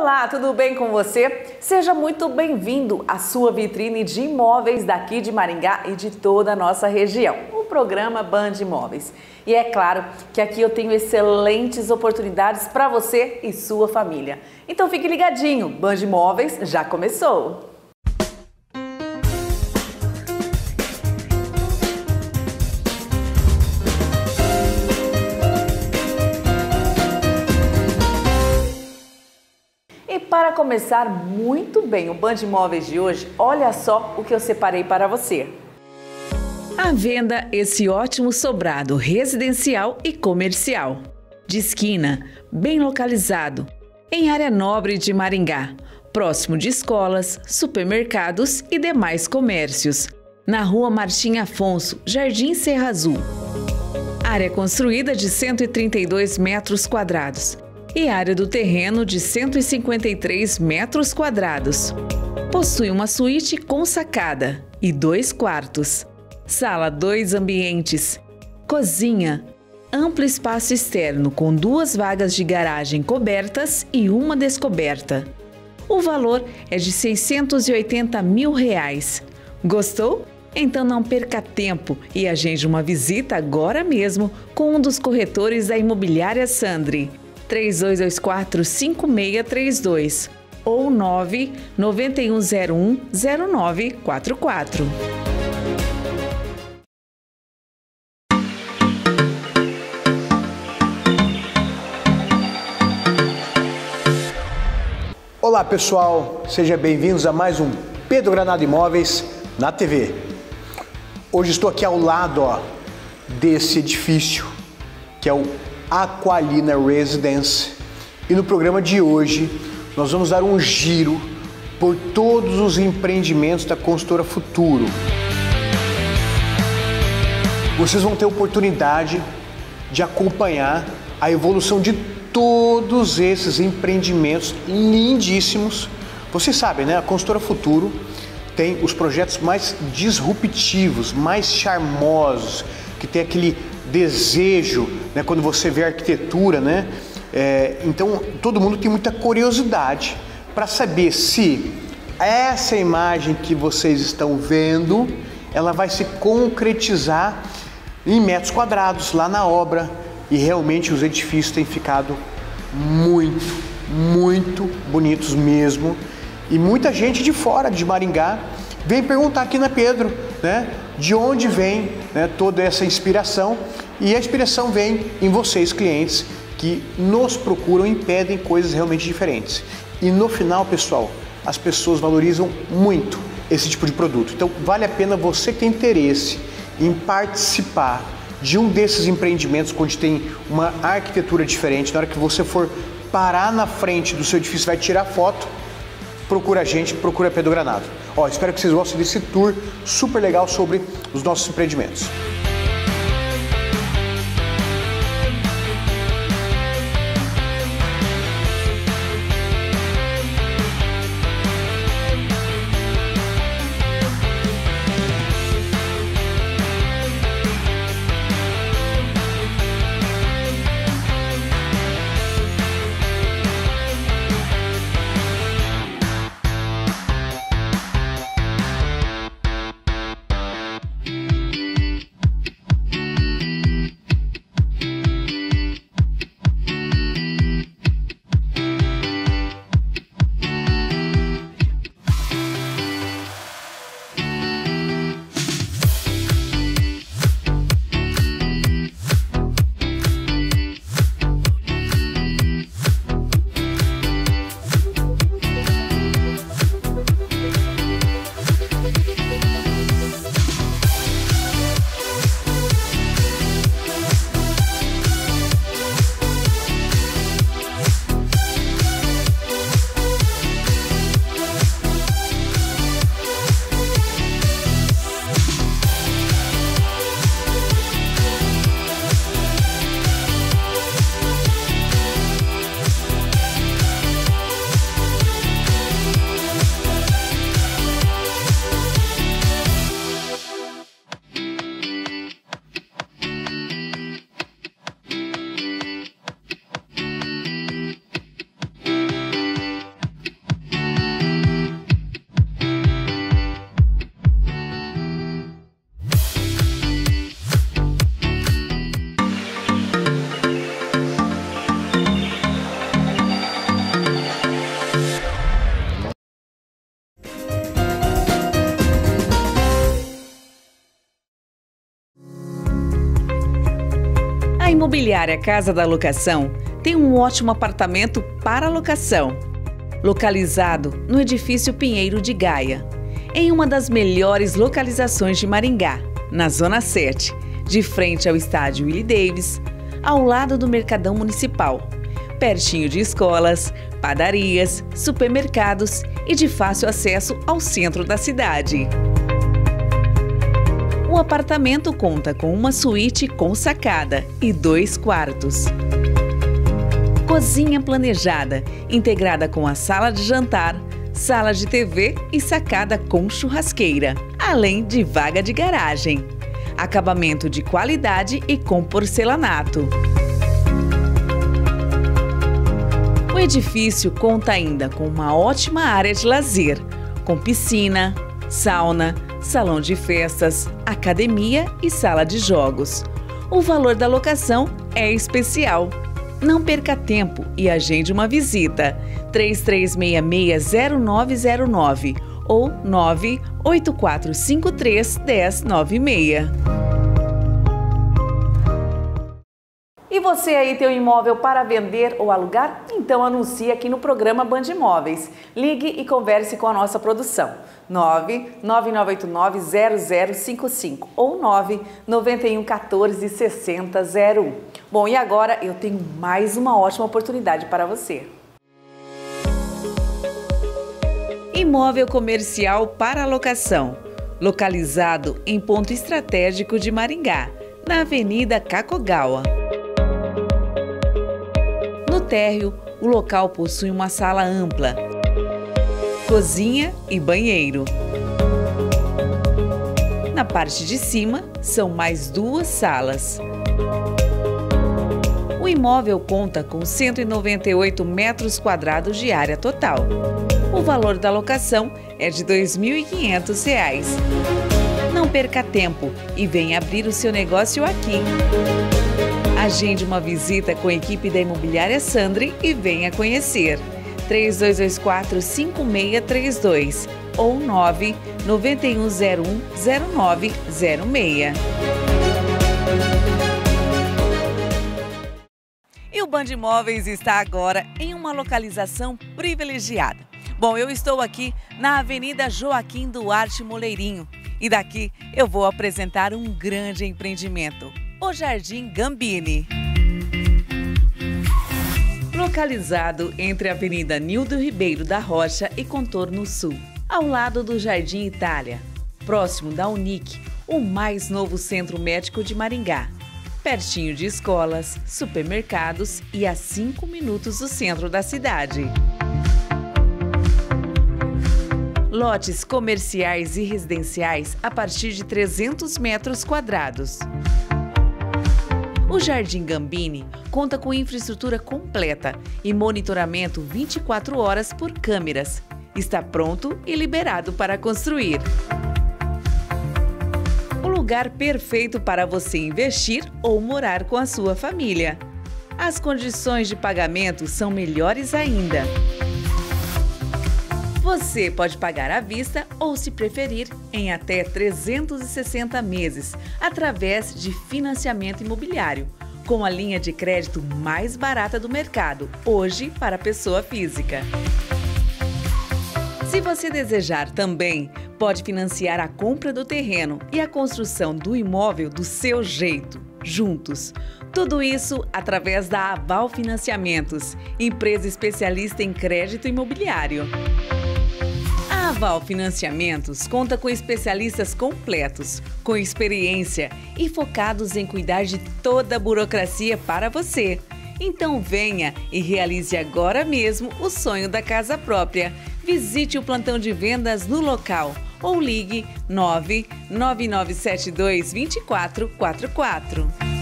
Olá, tudo bem com você? Seja muito bem-vindo à sua vitrine de imóveis daqui de Maringá e de toda a nossa região, o programa Band Imóveis. E é claro que aqui eu tenho excelentes oportunidades para você e sua família. Então fique ligadinho, Band Imóveis já começou! Para começar muito bem o Band Imóveis de hoje, olha só o que eu separei para você. À venda esse ótimo sobrado residencial e comercial. De esquina, bem localizado, em área nobre de Maringá, próximo de escolas, supermercados e demais comércios. Na rua Martim Afonso, Jardim Serra Azul. Área construída de 132 metros quadrados e área do terreno de 153 metros quadrados. Possui uma suíte com sacada e dois quartos, sala dois ambientes, cozinha, amplo espaço externo com duas vagas de garagem cobertas e uma descoberta. O valor é de 680 mil reais. Gostou? Então não perca tempo e agende uma visita agora mesmo com um dos corretores da Imobiliária Sandri. 3224 5632 ou 99101 0944. Olá pessoal, sejam bem-vindos a mais um Pedro Granado Imóveis na TV. Hoje estou aqui ao lado ó, desse edifício que é o Aqualina Residence. E no programa de hoje nós vamos dar um giro por todos os empreendimentos da consultora Futuro. Vocês vão ter oportunidade de acompanhar a evolução de todos esses empreendimentos lindíssimos. Vocês sabem, né? A consultora Futuro tem os projetos mais disruptivos, mais charmosos, que tem aquele desejo, né, quando você vê arquitetura, né? É, então todo mundo tem muita curiosidade para saber se essa imagem que vocês estão vendo, ela vai se concretizar em metros quadrados lá na obra e realmente os edifícios têm ficado muito, muito bonitos mesmo. E muita gente de fora de Maringá vem perguntar aqui na Pedro, né? De onde vem né, toda essa inspiração? E a inspiração vem em vocês, clientes, que nos procuram e pedem coisas realmente diferentes. E no final, pessoal, as pessoas valorizam muito esse tipo de produto. Então, vale a pena você que tem interesse em participar de um desses empreendimentos onde tem uma arquitetura diferente. Na hora que você for parar na frente do seu edifício, vai tirar foto, procura a gente, procura Pedro Granado. Ó, espero que vocês gostem desse tour super legal sobre os nossos empreendimentos. Imobiliária Casa da Locação tem um ótimo apartamento para locação, localizado no edifício Pinheiro de Gaia, em uma das melhores localizações de Maringá, na Zona 7, de frente ao estádio Willie Davis, ao lado do Mercadão Municipal, pertinho de escolas, padarias, supermercados e de fácil acesso ao centro da cidade. O apartamento conta com uma suíte com sacada e dois quartos. Cozinha planejada, integrada com a sala de jantar, sala de TV e sacada com churrasqueira, além de vaga de garagem. Acabamento de qualidade e com porcelanato. O edifício conta ainda com uma ótima área de lazer, com piscina, sauna, salão de festas, academia e sala de jogos. O valor da locação é especial. Não perca tempo e agende uma visita. 33660909 ou 98453 1096. E você aí tem um imóvel para vender ou alugar? Então anuncie aqui no programa Band Imóveis. Ligue e converse com a nossa produção. 99989-0055 ou 99114-6001. Bom, e agora eu tenho mais uma ótima oportunidade para você. Imóvel comercial para locação, localizado em ponto estratégico de Maringá, na Avenida Cacogawa. Térreo, o local possui uma sala ampla, cozinha e banheiro. Na parte de cima, são mais duas salas. O imóvel conta com 198 metros quadrados de área total. O valor da locação é de R$ 2.500. Não perca tempo e venha abrir o seu negócio aqui. Agende uma visita com a equipe da Imobiliária Sandri e venha conhecer. 3224 5632 ou 9 9101 0906. E o Band Imóveis está agora em uma localização privilegiada. Bom, eu estou aqui na Avenida Joaquim Duarte Moleirinho e daqui eu vou apresentar um grande empreendimento, o Jardim Gambini. Localizado entre a Avenida Nildo Ribeiro da Rocha e Contorno Sul, ao lado do Jardim Itália, próximo da Unic, o mais novo centro médico de Maringá. Pertinho de escolas, supermercados e a 5 minutos do centro da cidade. Lotes comerciais e residenciais a partir de 300 metros quadrados. O Jardim Gambini conta com infraestrutura completa e monitoramento 24 horas por câmeras. Está pronto e liberado para construir. O lugar perfeito para você investir ou morar com a sua família. As condições de pagamento são melhores ainda. Você pode pagar à vista ou, se preferir, em até 360 meses, através de financiamento imobiliário, com a linha de crédito mais barata do mercado, hoje para pessoa física. Se você desejar também, pode financiar a compra do terreno e a construção do imóvel do seu jeito, juntos. Tudo isso através da Aval Financiamentos, empresa especialista em crédito imobiliário. Aval Financiamentos conta com especialistas completos, com experiência e focados em cuidar de toda a burocracia para você. Então venha e realize agora mesmo o sonho da casa própria. Visite o plantão de vendas no local ou ligue 99972 2444.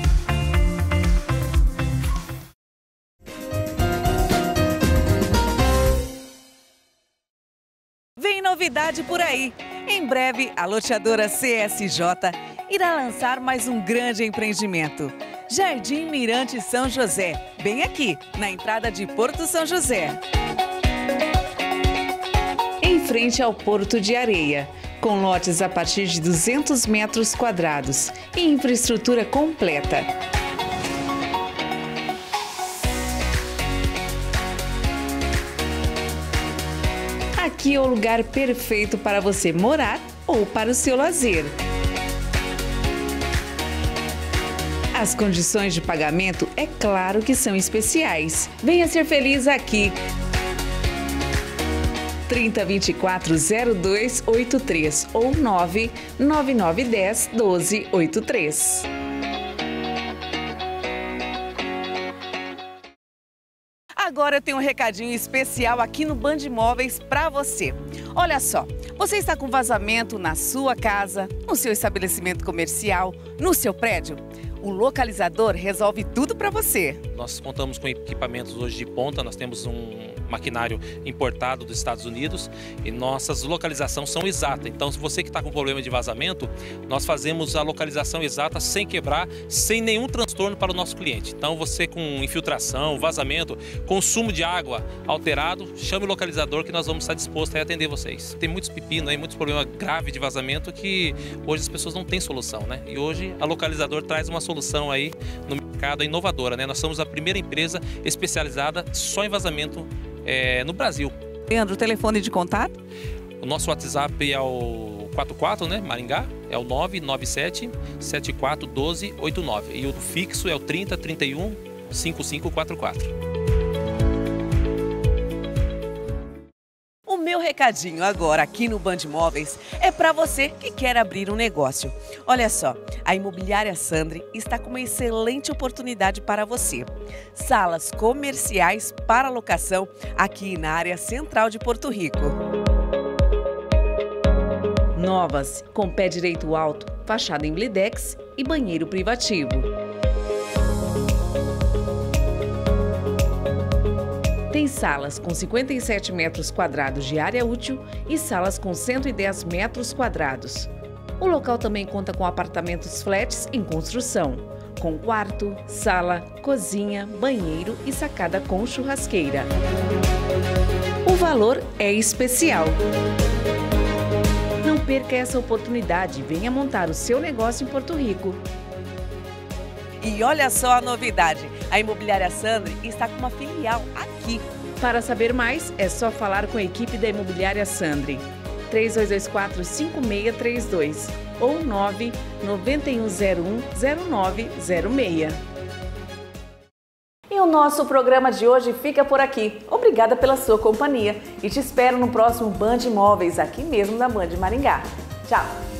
Novidade por aí. Em breve, a loteadora CSJ irá lançar mais um grande empreendimento. Jardim Mirante São José, bem aqui, na entrada de Porto São José. Em frente ao Porto de Areia, com lotes a partir de 200 metros quadrados e infraestrutura completa. Aqui é o lugar perfeito para você morar ou para o seu lazer. As condições de pagamento é claro que são especiais. Venha ser feliz aqui. 3024 0283 ou 99910 Agora eu tenho um recadinho especial aqui no Band Imóveis para você. Olha só, você está com vazamento na sua casa, no seu estabelecimento comercial, no seu prédio? O localizador resolve tudo para você. Nós contamos com equipamentos hoje de ponta, nós temos um maquinário importado dos Estados Unidos e nossas localizações são exatas. Então, se você que está com problema de vazamento, nós fazemos a localização exata sem quebrar, sem nenhum transtorno para o nosso cliente. Então, você com infiltração, vazamento, consumo de água alterado, chame o localizador que nós vamos estar dispostos a atender vocês. Tem muitos pepinos aí, muitos problemas graves de vazamento que hoje as pessoas não têm solução, né? E hoje a localizador traz uma solução aí no mercado inovadora, né? Nós somos a primeira empresa especializada só em vazamento é, no Brasil. Leandro, o telefone de contato? O nosso WhatsApp é o 44, né, Maringá, é o 997 74 12 89 e o fixo é o 30 31 5544. Recadinho agora aqui no Band Móveis é para você que quer abrir um negócio. Olha só, a Imobiliária Sandri está com uma excelente oportunidade para você. Salas comerciais para locação aqui na área central de Porto Rico. Novas, com pé direito alto, fachada em blidex e banheiro privativo. Tem salas com 57 metros quadrados de área útil e salas com 110 metros quadrados. O local também conta com apartamentos flats em construção, com quarto, sala, cozinha, banheiro e sacada com churrasqueira. O valor é especial. Não perca essa oportunidade e venha montar o seu negócio em Porto Rico. E olha só a novidade: a Imobiliária Sandri está com uma filial aqui. Para saber mais, é só falar com a equipe da Imobiliária Sandri. 3224 5632 ou 99101 0906. E o nosso programa de hoje fica por aqui. Obrigada pela sua companhia e te espero no próximo Band Imóveis, aqui mesmo na Band Maringá. Tchau!